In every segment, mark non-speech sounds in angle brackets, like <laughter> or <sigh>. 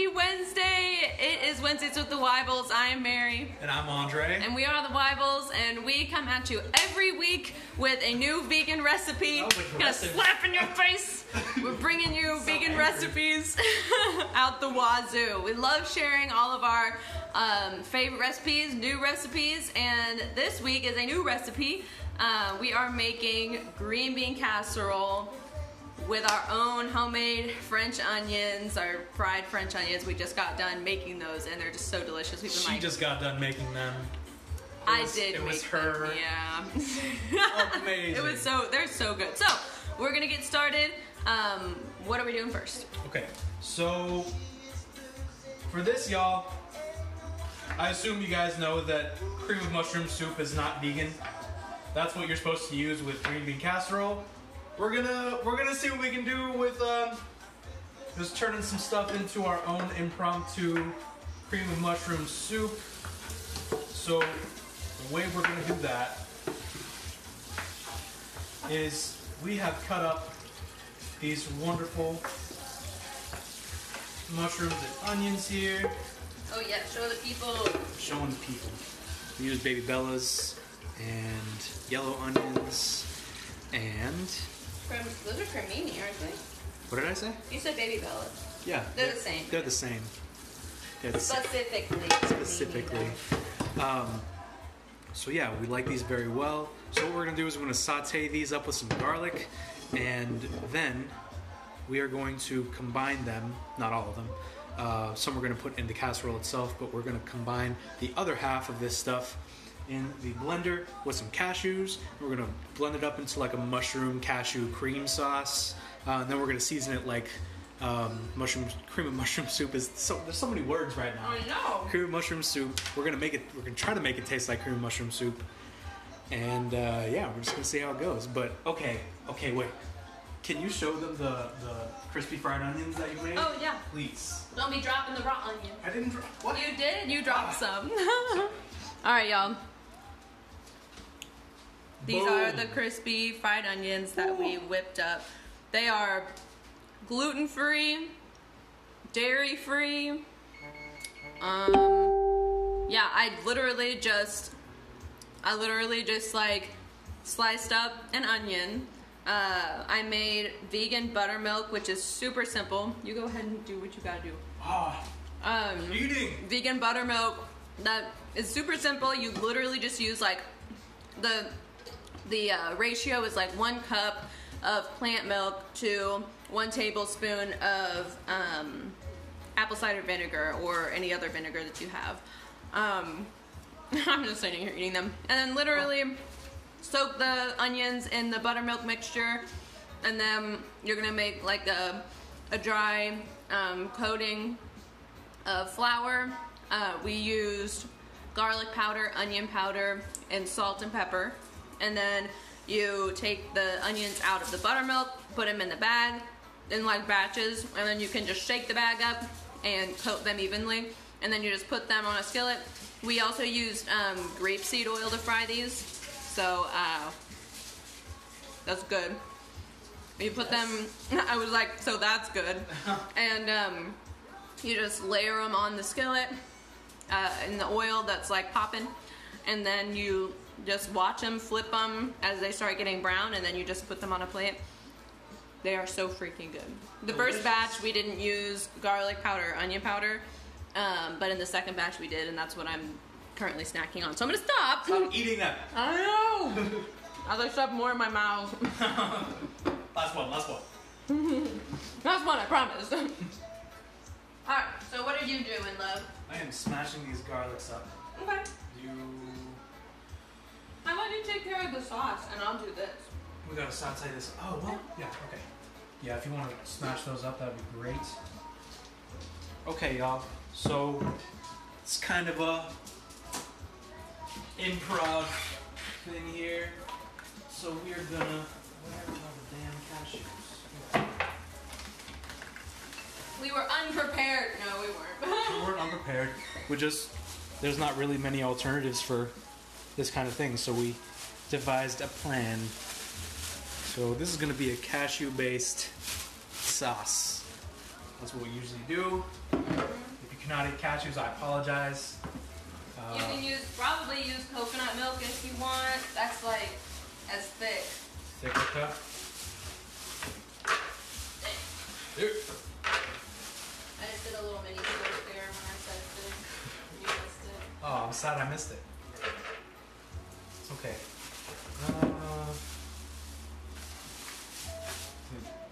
Happy Wednesday! It is Wednesdays with the Weibels. I am Mary. And I'm Andre. And we are the Weibels, and we come at you every week with a new vegan recipe. Was Gonna slap in your face. We're bringing you <laughs> vegan angry. recipes <laughs> out the wazoo. We love sharing all of our um, favorite recipes, new recipes, and this week is a new recipe. Uh, we are making green bean casserole with our own homemade French onions, our fried French onions. We just got done making those, and they're just so delicious. We've been She like, just got done making them. I was- did. it was make them, her. Yeah. Amazing. <laughs> it was so. They're so good. So we're gonna get started. Um, what are we doing first? Okay, so for this, y'all, I assume you guys know that cream of mushroom soup is not vegan. That's what you're supposed to use with green bean casserole. We're gonna we're gonna see what we can do with um, just turning some stuff into our own impromptu cream of mushroom soup. So the way we're gonna do that is we have cut up these wonderful mushrooms and onions here. Oh yeah, show the people. Showing the people. We use baby bellas and yellow onions and Those are cremini, aren't they? what did I say? You said baby bella. Yeah, They're the same. They're the same. They're the same. Specifically. Specifically. Um, so yeah, we like these very well. So what we're gonna do is we're gonna saute these up with some garlic, and then we are going to combine them. Not all of them. Uh, some we're gonna put in the casserole itself, but we're gonna combine the other half of this stuff in the blender with some cashews. We're gonna blend it up into like a mushroom cashew cream sauce, uh, and then we're gonna season it like um, mushroom cream of mushroom soup. Is so there's so many words right now I know. cream of mushroom soup. We're gonna make it. We're gonna try to make it taste like cream of mushroom soup. And uh, yeah, we're just gonna see how it goes. But okay, okay, wait. Can you show them the the crispy fried onions that you made? Oh yeah. please. Don't be dropping the raw onion. I didn't. drop. What? You did. You dropped Ah. some. <laughs> All right, y'all. These are the crispy fried onions that we whipped up. They are gluten free, dairy free. Um, yeah, I literally just, I literally just like sliced up an onion. Uh, I made vegan buttermilk, which is super simple. You go ahead and do what you gotta do. Ah, Um, eating. vegan buttermilk that is super simple. You literally just use like the the uh, ratio is like one cup of plant milk to one tablespoon of um, apple cider vinegar or any other vinegar that you have. Um, <laughs> I'm just sitting here eating them, and then literally soak the onions in the buttermilk mixture, and then you're gonna make like a a dry um, coating of flour. Uh, we used garlic powder, onion powder, and salt and pepper. And then you take the onions out of the buttermilk, put them in the bag in like batches, and then you can just shake the bag up and coat them evenly. And then you just put them on a skillet. We also used um, grapeseed oil to fry these, so uh, that's good. You put them. <laughs> I was like, so that's good. <laughs> and um, you just layer them on the skillet uh, in the oil that's like popping, and then you just watch them, flip them as they start getting brown, and then you just put them on a plate. They are so freaking good. The first batch we didn't use garlic powder, or onion powder, um, but in the second batch we did, and that's what I'm currently snacking on. So I'm gonna stop. Stop eating that. I know. As <laughs> I shove more in my mouth. <laughs> Last one. Last one. <laughs> That's one, I promise. Alright, so what are you doing, love? I am smashing these garlics up. Okay. You. How about you take care of the sauce and I'll do this? We gotta saute this. Oh well. Yeah. Okay. Yeah. If you want to smash those up, that'd be great. Okay, y'all. So it's kind of a improv thing here. So we're gonna. Where are the damn cashews? We were unprepared. No, we weren't. We weren't unprepared. We just there's not really many alternatives for this kind of thing, so we devised a plan. So this is gonna be a cashew-based sauce. That's what we usually do. If you cannot eat cashews, I apologize. Uh, You can use probably use coconut milk if you want. That's like as thick. thicker cup. Here. I just did a little mini joke there when I said thick. You missed it. Oh, I'm sad I missed it. Okay. Uh,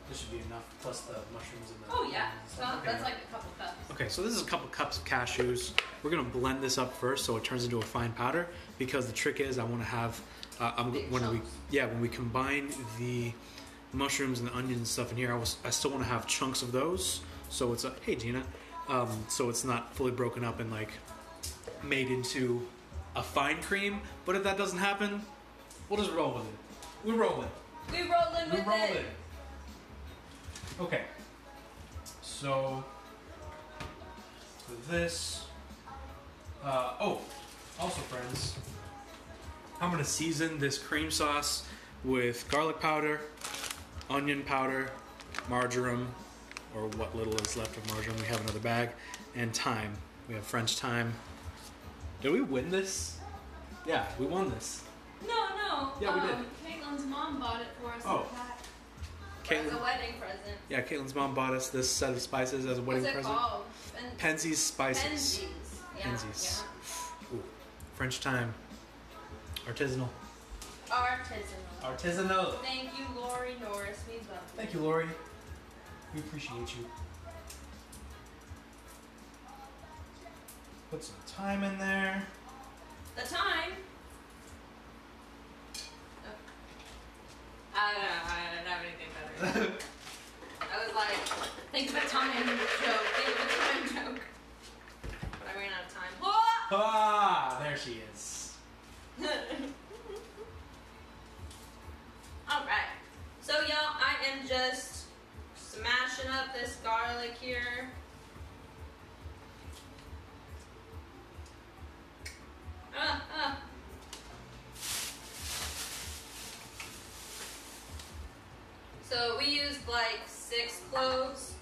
this should be enough, plus the mushrooms and the. Oh yeah. and So stuff. Okay, that's like a couple cups. Okay, so this is a couple cups of cashews. We're gonna blend this up first, so it turns into a fine powder. Because the trick is, I want to have, uh, I'm Big when we chunks. yeah when we combine the mushrooms and the onions and stuff in here, I was I still want to have chunks of those. So it's a hey Gina, um, so it's not fully broken up and like made into a fine cream. But if that doesn't happen, we'll just roll with it. We're rolling. We rolling We're rolling. it. Okay. So this. Uh, oh, also friends, I'm gonna season this cream sauce with garlic powder, onion powder, marjoram, or what little is left of marjoram. We have another bag, and thyme. We have French thyme. Did we win this? Yeah, we won this. No, no. Yeah, we did. um, Caitlin's mom bought it for us Oh. in a pack. Caitlin, As a wedding present. yeah, Caitlin's mom bought us this set of spices as a wedding What's it present. called? Pen- Penzeys spices. Penzeys. Yeah, Penzeys. Ooh, French thyme. Artisanal. Artisanal. Artisanal. Thank you, Lori Norris. Means well. Thank you, Lori. We appreciate you. Put some thyme in there. The time. Oh. I don't know. I don't have anything better. <laughs> I was like, think of a time joke. Think of a time joke. But I ran out of time. Oh! ah, there she is. <laughs> All right. So y'all, I am just smashing up this garlic here. So we used like six cloves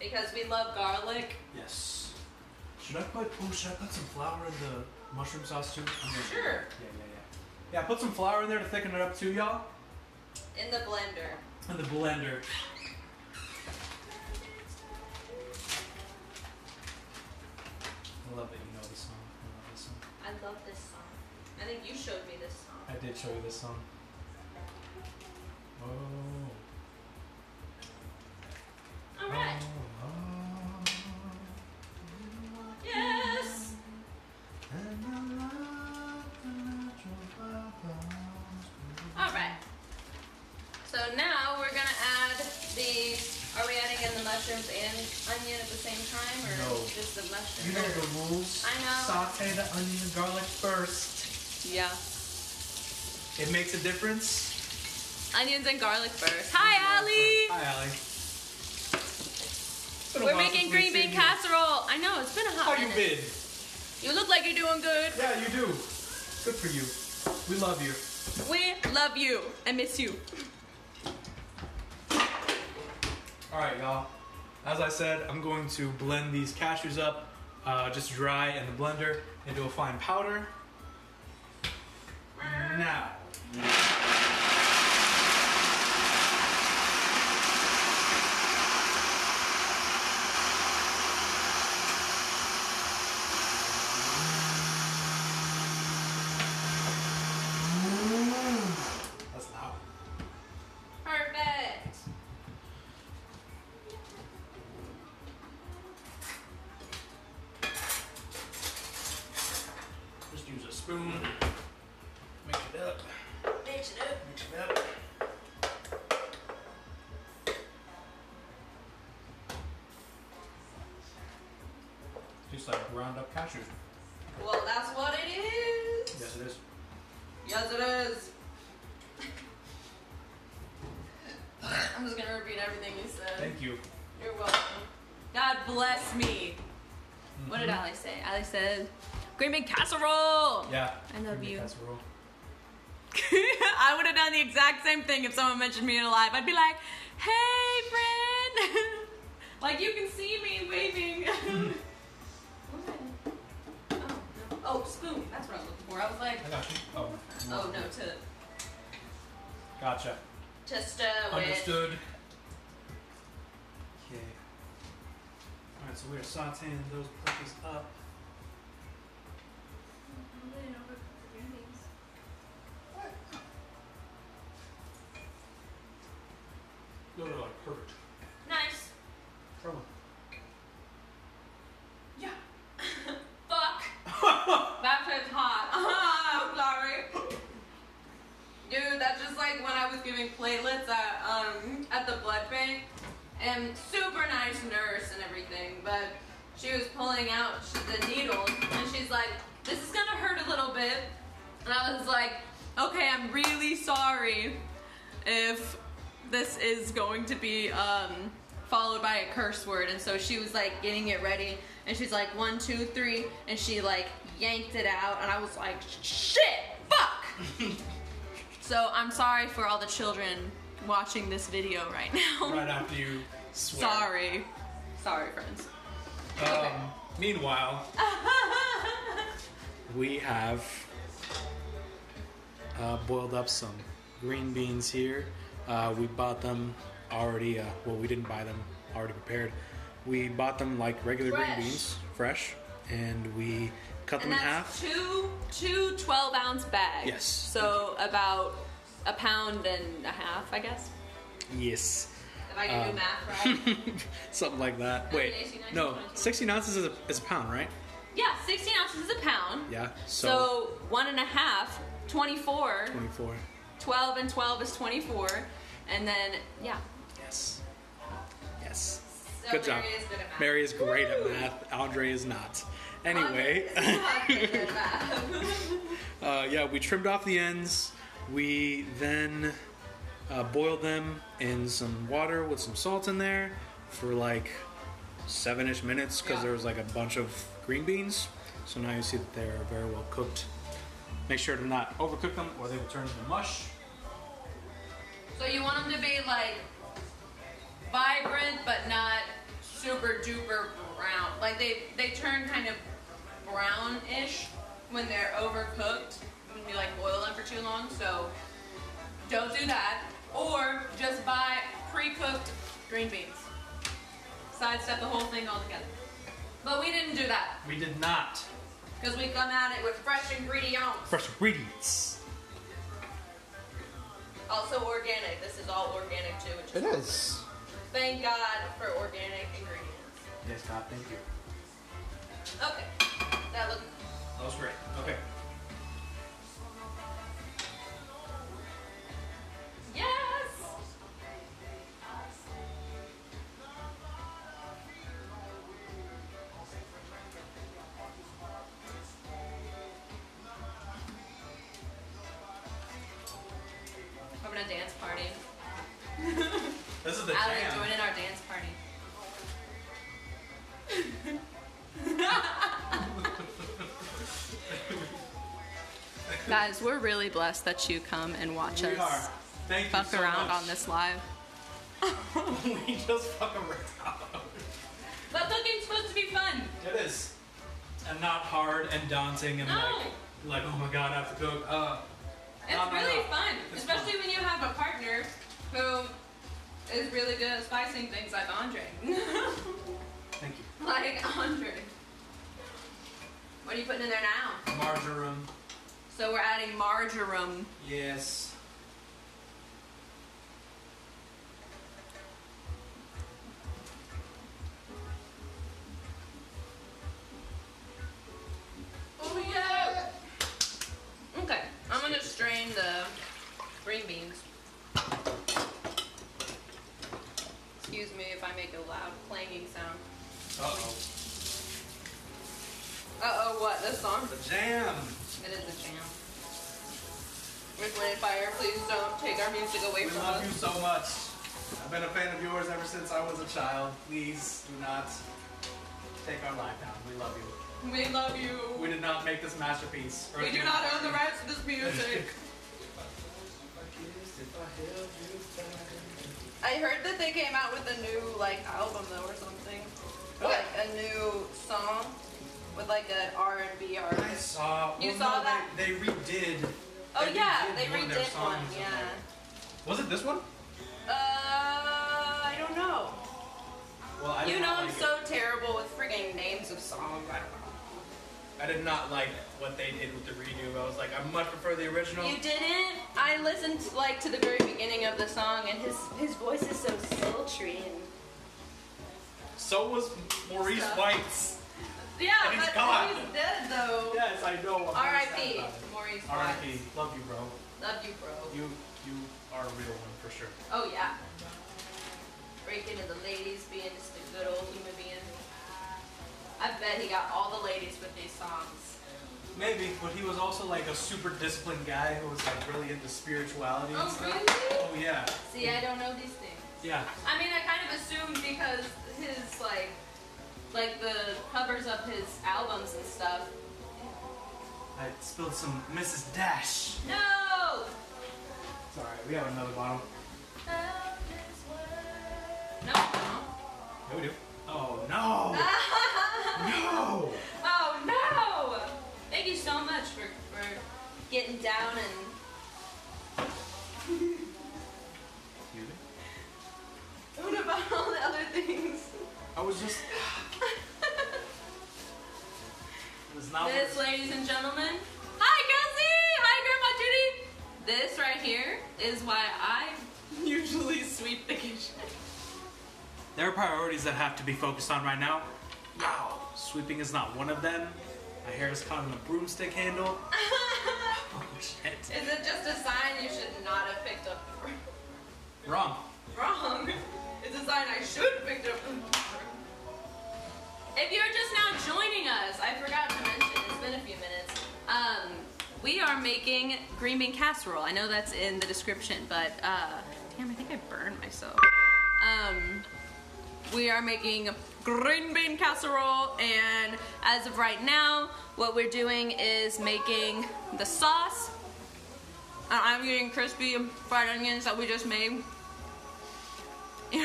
because we love garlic. Yes. Should I put? Oh, should I put some flour in the mushroom sauce too? Sure. Yeah, yeah, yeah. Yeah, put some flour in there to thicken it up too, y'all. In the blender. In the blender. I think you showed me this song. I did show you this song. Oh. All right. Oh, Yes. All right. So now we're gonna add the. Are we adding in the mushrooms and onion at the same time, or No. just the mushrooms? You know the rules. I know. Saute the onion and garlic first. Yeah. It makes a difference. Onions and garlic first. Hi, Allie. Hi, Allie. It's been a We're making green bean casserole. I know it's been a hot How you minute. been? You look like you're doing good. Yeah, you do. Good for you. We love you. We love you. I miss you. All right, y'all. As I said, I'm going to blend these cashews up, uh, just dry in the blender into a fine powder. Now. That's Tastes like ground up cashews. Well, that's what it is. Yes, it is. Yes, it is. <laughs> I'm just gonna repeat everything you said. Thank you. You're welcome. God bless me. What did mm-hmm. Ali say? Ali said, "Green bean casserole." Yeah. I love Green bean you. Casserole. <laughs> I would have done the exact same thing if someone mentioned me in a live. I'd be like, "Hey, friend." <laughs> to Gotcha. to stir uh, with. Understood. Okay. Alright, so we are sauteing those puppies up. Be um followed by a curse word," and so she was like getting it ready, and she's like, one, two, three. and she like yanked it out, and I was like, "Shit, fuck." <laughs> So I'm sorry for all the children watching this video right now. Right after you swear. Sorry. Sorry, friends. Um, meanwhile, <laughs> We have uh, boiled up some green beans here. Uh, we bought them already. Uh, well, we didn't buy them already prepared. We bought them like regular Fresh. green beans, fresh, and we cut them And in half. two two 12 ounce bags. Yes. So about a pound and a half, I guess. Yes, If I can Um, do math <laughs> right. something like that. Wait, 18, 19, no, 20. 16 ounces is a, is a pound, right? yeah, 16 ounces is a pound. Yeah. So, So, one and a half, 24. 24. 12 and 12 is 24. And then, yeah. Yes. Yes. So Good job. Mary is good at math. Mary is great at math. Andre is not. Anyway. Is not <laughs> good at math. Uh, yeah, we trimmed off the ends. We then uh, boiled them in some water with some salt in there for like seven ish minutes because Yeah. there was like a bunch of green beans. So now you see that they're very well cooked. Make sure to not overcook them or they will turn into mush. So you want them to be like vibrant, but not super duper brown. Like they they turn kind of brownish when they're overcooked when you like boil them for too long. So don't do that, or just buy pre-cooked green beans. Sidestep the whole thing altogether. But we didn't do that we did not. because we come at it with fresh ingredients. Fresh ingredients. Also organic. This is all organic too, which is It is. Thank God for organic ingredients. Yes, God, thank you. Okay, that looks. That was great. Okay. Guys, we're really blessed that you come and watch We us are. Thank fuck you so around much. on this live. <laughs> we just fuck around. But cooking's supposed to be fun. It is. And not hard and daunting and No. like, like oh my god, I have to cook. Uh, It's No, no, really no. fun, It's especially fun. when you have a partner who is really good at spicing things like Andre. <laughs> thank you. like Andre. What are you putting in there now? Marjoram. So we're adding marjoram. Yes. That they came out with a new like album though or something. Like a new song with like an R and B I artist. saw. You well, saw no, that? They, they redid. Oh they yeah, redid they one redid one. Yeah. Was it this one? Uh, I don't know. Well, I You know I'm so terrible with frigging names of songs. I don't know. I did not like what they did with the redo. I was like, I much prefer the original. You didn't? I listened like to the very beginning of the song, and his his voice is so sultry and So was Maurice Stuff. White's. yeah, And he's but gone. he's dead though. Yes, I know. R.I.P. Maurice R.I.P. Love you, bro. Love you, bro. You you are a real one for sure. Oh yeah. Breaking into the ladies, being just a good old human being. I bet he got all the ladies with these songs. Maybe, but he was also like a super disciplined guy who was like really into spirituality and Oh, really? Oh yeah. See, I don't know these things. Yeah. I mean, I kind of assumed because his like, like the covers of his albums and stuff. I spilled some Mrs. Dash. No. It's alright, we have another bottle. No. Yeah, we do. Oh no! no! <laughs> oh no! Thank you so much for for getting down and. What about all the other things? I was just. <laughs> it was not. This, ladies and gentlemen. Hi, Kelsey! Hi, Grandma Judy! This right here is why I <laughs> usually sweep the kitchen. There are priorities that have to be focused on right now. Wow. Sweeping is not one of them. My hair is caught in the broomstick handle. <laughs> Shit. Is it just a sign you should not have picked up the broom? Wrong. Wrong. It's a sign I should have picked up the broom. If you're just now joining us, I forgot to mention, it's been a few minutes. Um, we are making green bean casserole. I know that's in the description, but uh, damn, I think I burned myself. Um, we are making green bean casserole, and as of right now, what we're doing is making the sauce. Uh, I'm getting crispy fried onions that we just made. <laughs> Ali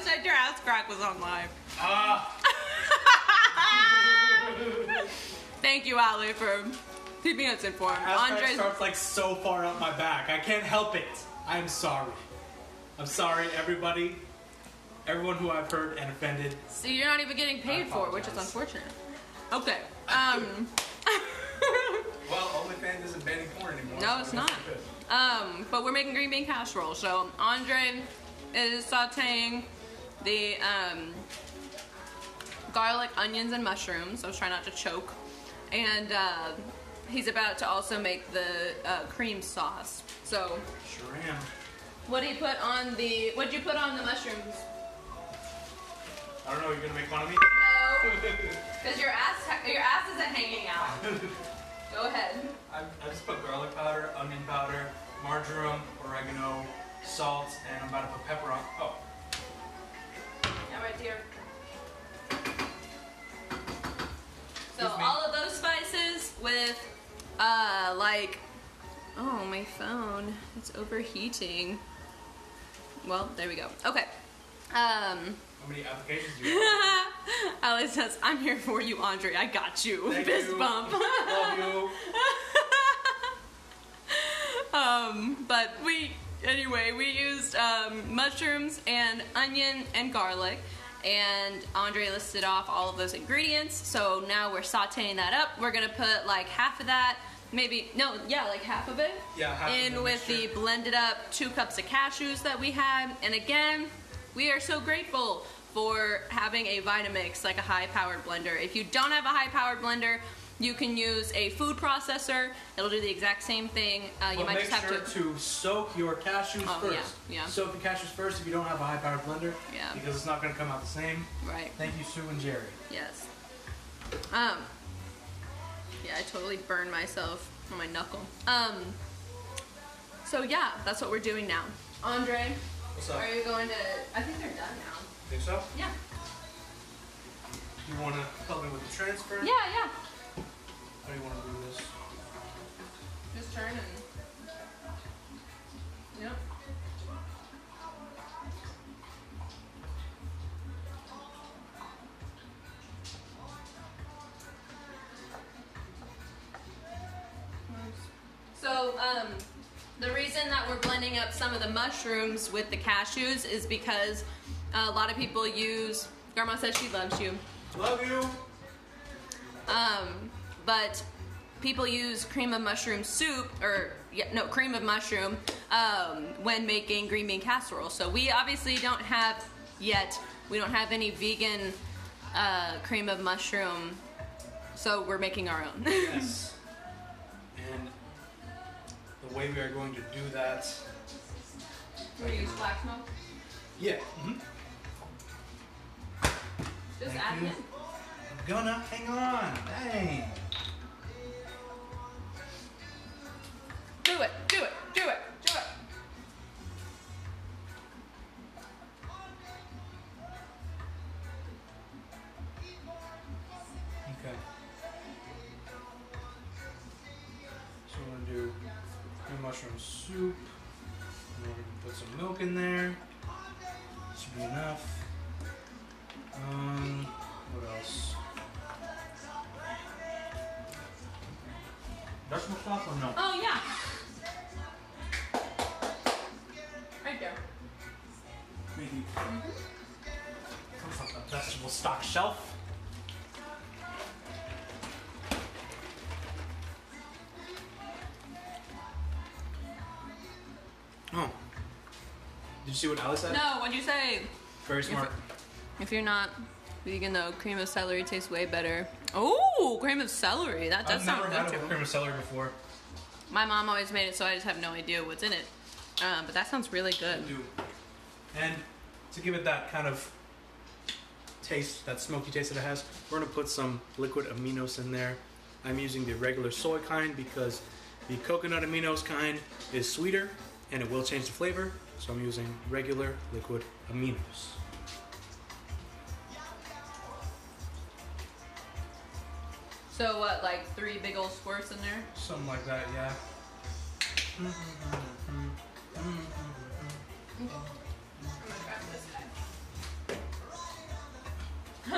said your ass crack was on live. Ah! <laughs> Thank you, Ali, for keeping us informed. Ass crack starts like so far up my back. I can't help it. I'm sorry. I'm sorry, everybody. Everyone who I've hurt and offended. So you're not even getting paid for it, which is unfortunate. Okay. Um. <laughs> Well, OnlyFans isn't banning porn anymore. No, it's not. Um, but we're making green bean casserole. So Andre is sauteing the um, garlic, onions, and mushrooms. I was trying not to choke. And uh, he's about to also make the uh, cream sauce. So Sure am. what do you put on the? What'd you put on the mushrooms? I don't know. You're gonna make fun of me? No, because your ass your ass isn't hanging out. Go ahead. I, I just put garlic powder, onion powder, marjoram, oregano, salt, and I'm about to put pepper on. Oh, Yeah, right there. So all of those spices with, uh, like, oh my phone, it's overheating. Well, there we go. Okay. Um, how many applications do you have? <laughs> Alice says, "I'm here for you, Andre. I got you." Thank Fist you. bump. Love you. <laughs> um, but we anyway we used um, mushrooms and onion and garlic and andre listed off all of those ingredients so now we're sauteing that up we're gonna put like half of that maybe no yeah like half of it Yeah, half of in with the blended up two cups of cashews that we had and again we are so grateful for having a vitamix like a high powered blender if you don't have a high powered blender you can use a food processor it'll do the exact same thing uh, you but might make just have sure to to soak your cashews Oh, first. yeah, yeah. Soak the cashews first if you don't have a high-powered blender. Yeah. Because it's not going to come out the same. Right. Thank you, Sue and Jerry. Yes. Um. Yeah, I totally burned myself on my knuckle. Um. So yeah, that's what we're doing now. Andre, What's up? are you going to? I think they're done now. Think so? Yeah. You want to help me with the transfer? Yeah, yeah. How do you want to do this? Just turn and. Yep. So, um, reason reason that we're blending up some of the mushrooms with the cashews is because a lot of people use. Grandma says she loves you. Love you. Um, but people use cream of mushroom soup or yeah, no cream of mushroom um, when making green bean casserole. So we obviously don't have yet. We don't have any vegan uh, cream of mushroom. So we're making our own. Yes. <laughs> way we are going to do that. we use black smoke. Yeah. hmm Just Thank add you. it in. I'm gonna hang on. Dang. Mushroom soup. And we're gonna put some milk in there. Should be enough. Um, what else? Milk chocolate or no? Oh yeah. Right there. Maybe. Comes off the vegetable stock shelf. You see what Alex said? No, what'd you say? Very smart. If you're not vegan though, cream of celery tastes way better. Oh, cream of celery. That does I've sound never good had a cream of celery before. My mom always made it, so I just have no idea what's in it. Um, but that sounds really good. do. And to give it that kind of taste, that smoky taste that it has, we're gonna put some liquid aminos in there. I'm using the regular soy kind because the coconut aminos kind is sweeter and it will change the flavor. So I'm using regular liquid aminos. So what, like three big old squirts in there? Something like that, yeah. I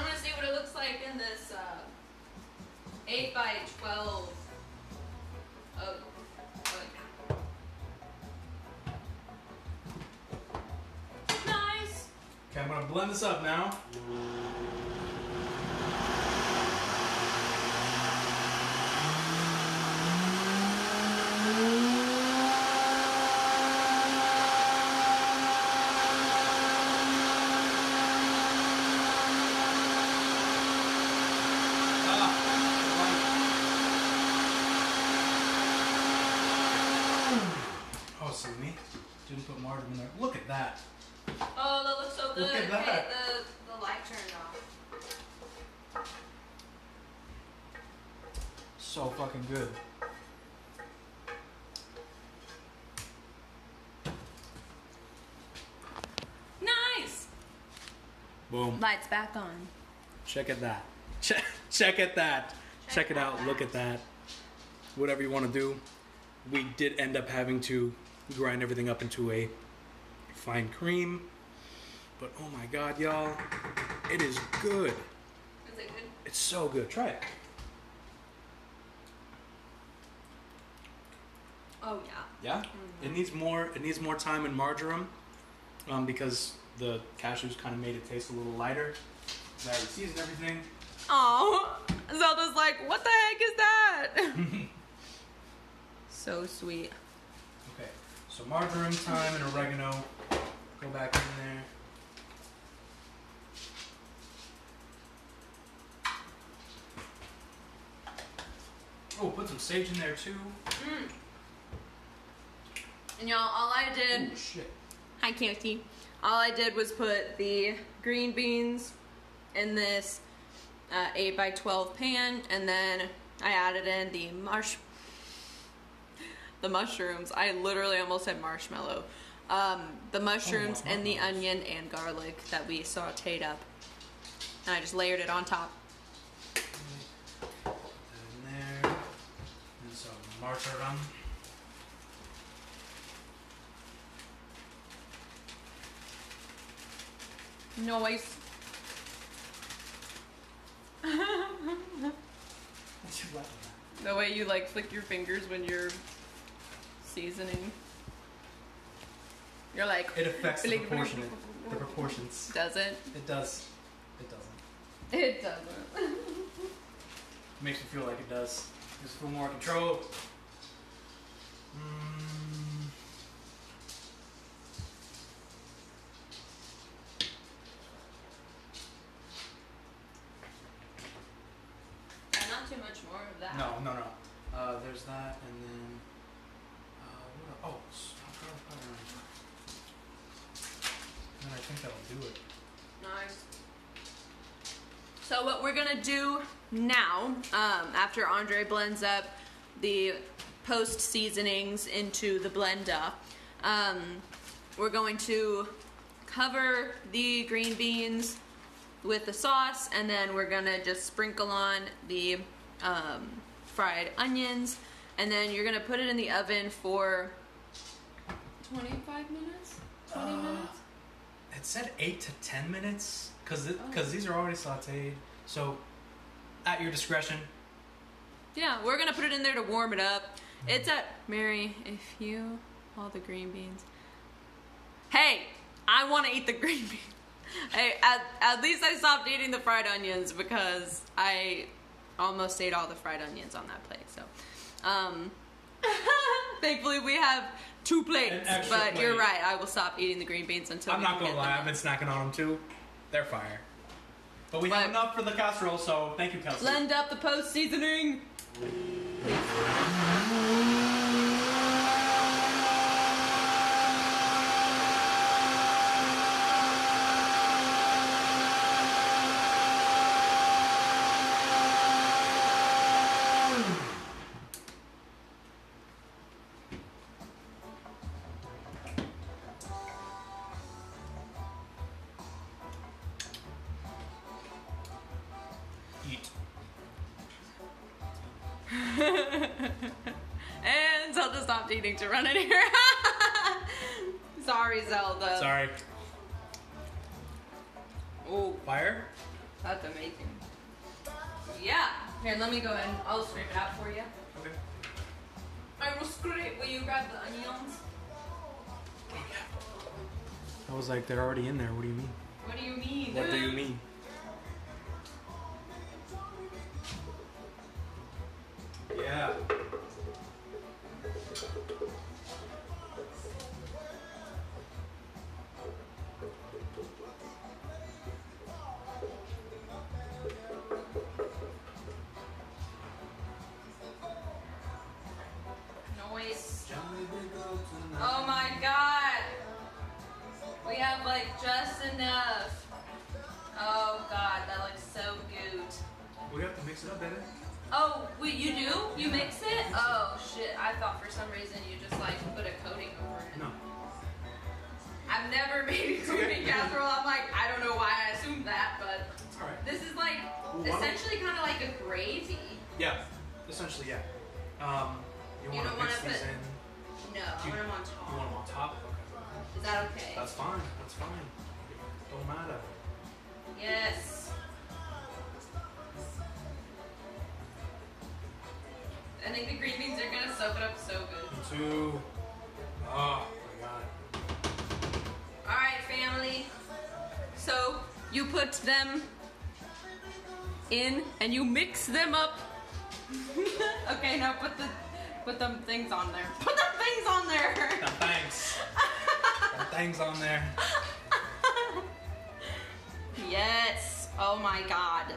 want to see what it looks like in this uh, 8 by 12 Oh, Okay, I'm gonna blend this up now. Ah, oh, see? Didn't put margarine in there. Look at that. That looks so good. Look at that. Okay, the, the light turned off. So fucking good. Nice. Boom. Lights back on. Check at <laughs> that. Check, check at that. Check, it out. Look at that. Whatever you want to do. We did end up having to grind everything up into a fine cream. But oh my god, y'all. It is good. Is it good? It's so good. Try it. Oh yeah. Yeah. It needs more. It needs more thyme in marjoram, um, because the cashews kind of made it taste a little lighter. Already seasoned everything. Oh, Zelda's like, what the heck is that? <laughs> so sweet. Okay. So marjoram, thyme, and oregano. Go back in there. Oh, put some sage in there too. And y'all, all I did. Oh shit. Hi, Cutie. All I did was put the green beans in this uh, 8 by 12 pan, and then I added in the marsh, the mushrooms. I literally almost said marshmallow. Um, the mushrooms wow, and the onion and garlic that we sauteed up. And I just layered it on top. Put that in there. And some marjoram. Noise. What you laughing The way you like flick your fingers when you're seasoning. You're like, It affects the Flick- proportion, the proportions. does it? It does. It doesn't. It doesn't. <laughs> Makes me feel like it does. Gives me more control. Mm. And not too much more of that. No, no, no. Uh, there's that, and then. Uh, what, oh, s- garlic powder and- And I think that'll do it. Nice. So what we're gonna do now, um, after Andre blends up the post seasonings into the blender, um, we're going to cover the green beans with the sauce, and then we're gonna just sprinkle on the um, fried onions, and then you're gonna put it in the oven for 25 minutes. 20 Uh, minutes. It said eight to ten minutes, because Oh. because these are already sautéed. So, at your discretion. Yeah, we're gonna put it in there to warm it up. It's at Mary. If you all the green beans. Hey, I want to eat the <laughs> green beans. Hey, at, at least I stopped eating the fried onions because I almost ate all the fried onions on that plate. So, um, <laughs> thankfully we have two plates. But you're right. I will stop eating the green beans until I'm not gonna lie, I've been snacking on them too. They're fire. But we have enough for the casserole, so thank you, Kelsey. Blend up the post seasoning. Eat. To run in here. <laughs> Sorry, Zelda. Sorry. Oh, Fire? that's amazing. Yeah. Here, let me go ahead. I'll scrape it out for you. Okay. I will scrape. Will you grab the onions? Oh, I was like, they're already in there. What do you mean? What do you mean? What do you <laughs> mean? Essentially, yeah. Um, you, You want to mix these put- in? No, I You- want them on You top. want them on top? Okay. Is that okay? That's fine. That's fine. Don't matter. Yes. I think the green beans are gonna soak it up so good. Two. Oh my god. Alright, family. So you put them in and you mix them up. <laughs> okay, now put the put them things on there. Put them things on there. Now, thanks. That thing's on there. yes. Oh my god.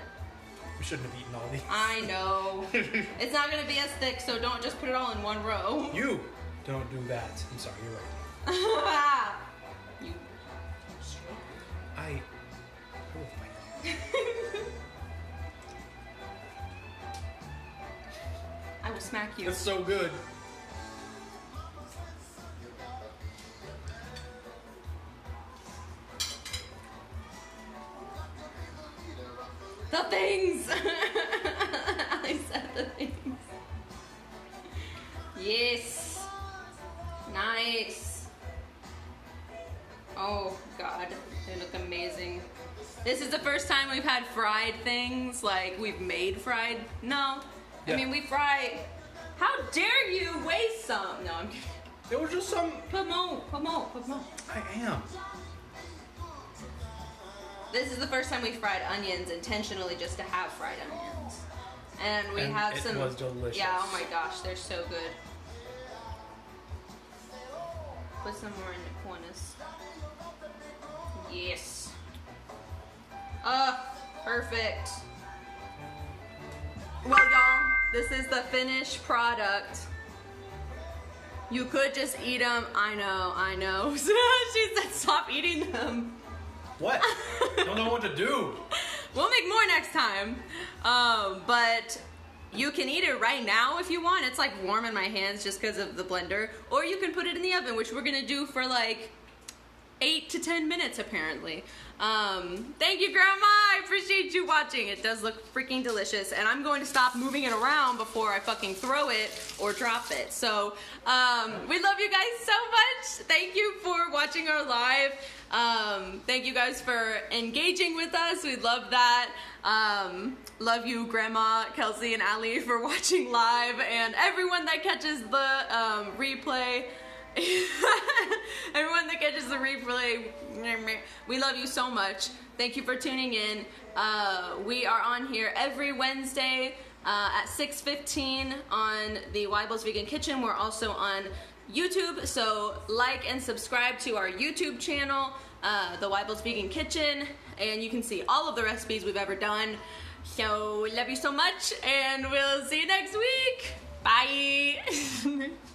We shouldn't have eaten all these. I know. <laughs> it's not gonna be as thick, so don't just put it all in one row. You don't do that. I'm sorry, you're right. <laughs> will smack you. That's so good. The things! <laughs> I said the things. Yes. Nice. Oh god, they look amazing. This is the first time we've had fried things, like we've made fried. No. I mean, we fry. How dare you waste some? No, I'm kidding. It was just some. Come on, come on, put more. I am. This is the first time we fried onions intentionally just to have fried onions. And we And have it some. was delicious. Yeah, oh my gosh, they're so good. Put some more in the corners. Yes. Uh, perfect. Well, y'all, this is the finished product. You could just eat them. I know, I know. <laughs> she said stop eating them. What? <laughs> Don't know what to do. We'll make more next time. Um, but you can eat it right now if you want. It's like warm in my hands just because of the blender. Or you can put it in the oven, which we're gonna do for like eight to ten minutes apparently. Um, thank you, Grandma. I appreciate you watching. It does look freaking delicious, and I'm going to stop moving it around before I fucking throw it or drop it. So um, we love you guys so much. Thank you for watching our live. Um, thank you guys for engaging with us. We love that. Um, love you, Grandma, Kelsey, and Ali, for <laughs> watching live, and everyone that catches the um, replay. <laughs> Everyone that catches the replay, we love you so much. Thank you for tuning in. Uh, we are on here every Wednesday uh, at 6:15 on the Weibel's Vegan Kitchen. We're also on YouTube, so like and subscribe to our YouTube channel, uh, the Weibel's Vegan Kitchen, and you can see all of the recipes we've ever done. So love you so much, and we'll see you next week. Bye. <laughs>